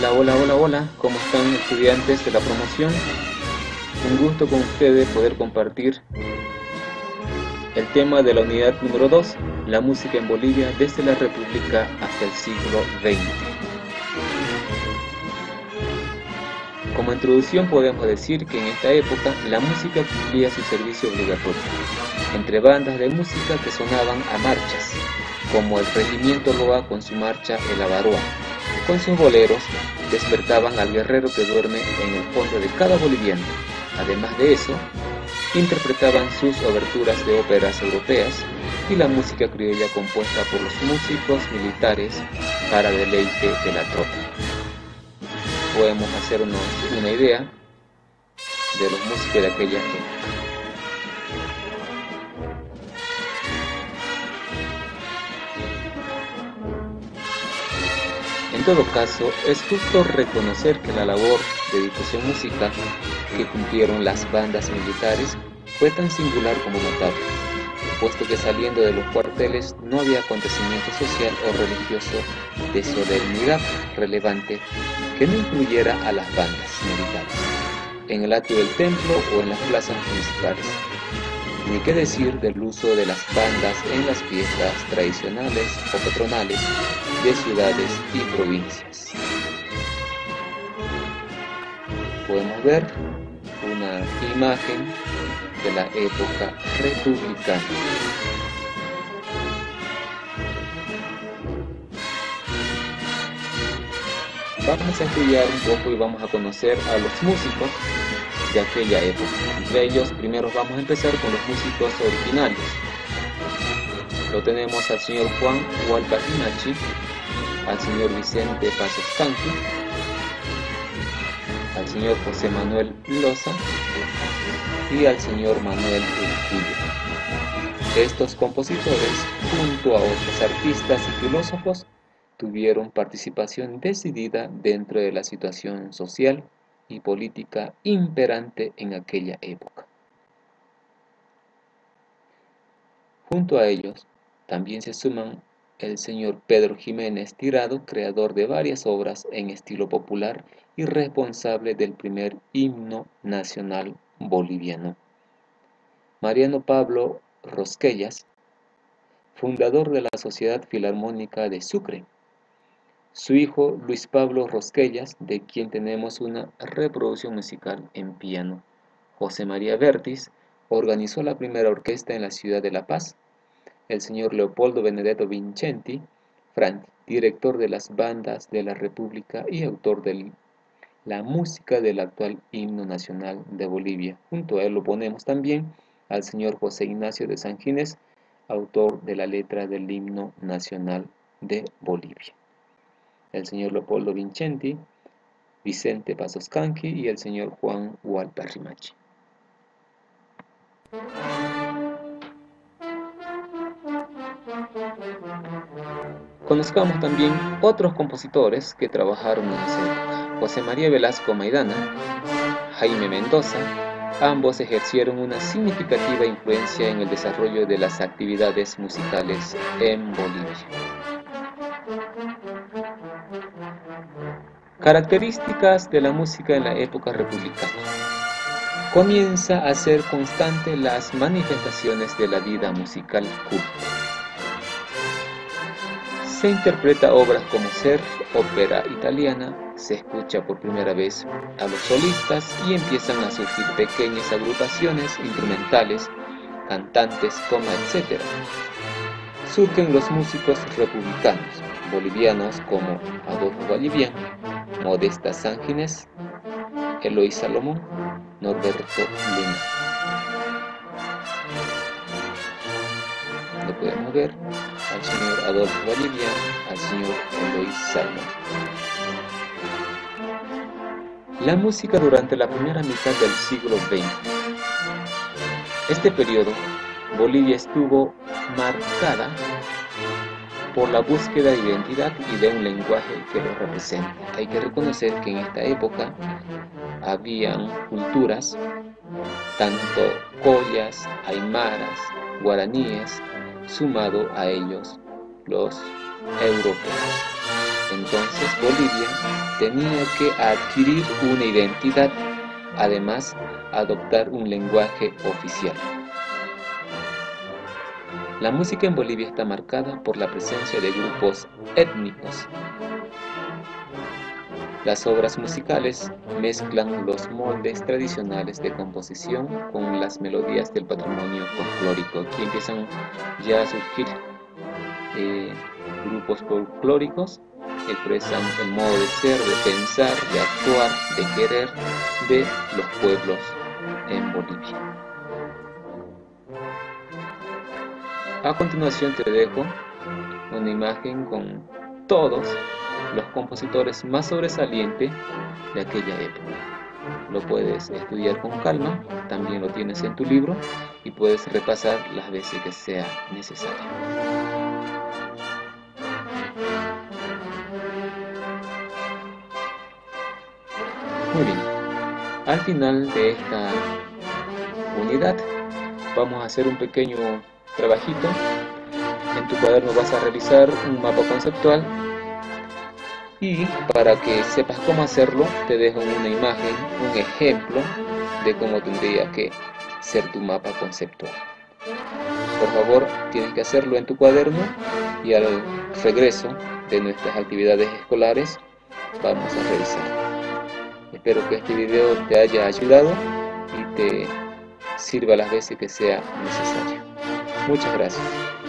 Hola, hola, hola, hola, ¿cómo están estudiantes de la promoción? Un gusto con ustedes poder compartir el tema de la unidad número 2, la música en Bolivia desde la República hasta el siglo XX. Como introducción podemos decir que en esta época la música cumplía su servicio obligatorio, entre bandas de música que sonaban a marchas, como el Regimiento Loa con su marcha El Avaroa, con sus boleros despertaban al guerrero que duerme en el fondo de cada boliviano. Además de eso, interpretaban sus oberturas de óperas europeas y la música criolla compuesta por los músicos militares para deleite de la tropa. Podemos hacernos una idea de los músicos de aquella época. En todo caso, es justo reconocer que la labor de difusión musical que cumplieron las bandas militares fue tan singular como notable, puesto que saliendo de los cuarteles no había acontecimiento social o religioso de solemnidad relevante que no incluyera a las bandas militares, en el atrio del templo o en las plazas principales ni qué decir del uso de las bandas en las fiestas tradicionales o patronales de ciudades y provincias. Podemos ver una imagen de la época republicana. Vamos a estudiar un poco y vamos a conocer a los músicos de aquella época. Entre ellos, primero vamos a empezar con los músicos originales. Lo tenemos al señor Juan Hualcarinachi, al señor Vicente Canqui, al señor José Manuel Loza y al señor Manuel Urcullo. Estos compositores, junto a otros artistas y filósofos, tuvieron participación decidida dentro de la situación social y política imperante en aquella época. Junto a ellos también se suman el señor Pedro Jiménez Tirado, creador de varias obras en estilo popular y responsable del primer himno nacional boliviano. Mariano Pablo Rosquellas, fundador de la Sociedad Filarmónica de Sucre, su hijo Luis Pablo Rosquellas, de quien tenemos una reproducción musical en piano. José María Vertis organizó la primera orquesta en la ciudad de La Paz. El señor Leopoldo Benedetto Vincenti, Frank, director de las bandas de la República y autor de la música del actual himno nacional de Bolivia. Junto a él lo ponemos también al señor José Ignacio de San Ginés, autor de la letra del himno nacional de Bolivia el señor Leopoldo Vincenti, Vicente Pasoscanqui y el señor Juan Rimachi. Conozcamos también otros compositores que trabajaron en esa época. José María Velasco Maidana, Jaime Mendoza, ambos ejercieron una significativa influencia en el desarrollo de las actividades musicales en Bolivia. Características de la música en la época republicana. Comienza a ser constante las manifestaciones de la vida musical culta. Se interpreta obras como Ser, ópera italiana, se escucha por primera vez a los solistas y empiezan a surgir pequeñas agrupaciones instrumentales, cantantes, coma, etc. Surgen los músicos republicanos, bolivianos como Adolfo Vallivian, Modesta Sángines, Eloy Salomón, Norberto Luna. Lo podemos ver al señor Adolfo al señor Eloy Salomón. La música durante la primera mitad del siglo XX. Este periodo, Bolivia estuvo marcada por la búsqueda de identidad y de un lenguaje que lo represente. Hay que reconocer que en esta época habían culturas, tanto collas, aymaras, guaraníes, sumado a ellos los europeos. Entonces Bolivia tenía que adquirir una identidad, además adoptar un lenguaje oficial. La música en Bolivia está marcada por la presencia de grupos étnicos. Las obras musicales mezclan los moldes tradicionales de composición con las melodías del patrimonio folclórico. Aquí empiezan ya a surgir eh, grupos folclóricos que expresan el modo de ser, de pensar, de actuar, de querer de los pueblos en Bolivia. A continuación te dejo una imagen con todos los compositores más sobresalientes de aquella época. Lo puedes estudiar con calma, también lo tienes en tu libro y puedes repasar las veces que sea necesario. Muy bien, al final de esta unidad vamos a hacer un pequeño trabajito. En tu cuaderno vas a realizar un mapa conceptual y para que sepas cómo hacerlo te dejo una imagen, un ejemplo de cómo tendría que ser tu mapa conceptual. Por favor, tienes que hacerlo en tu cuaderno y al regreso de nuestras actividades escolares vamos a revisar. Espero que este video te haya ayudado y te sirva las veces que sea necesario. Muchas gracias.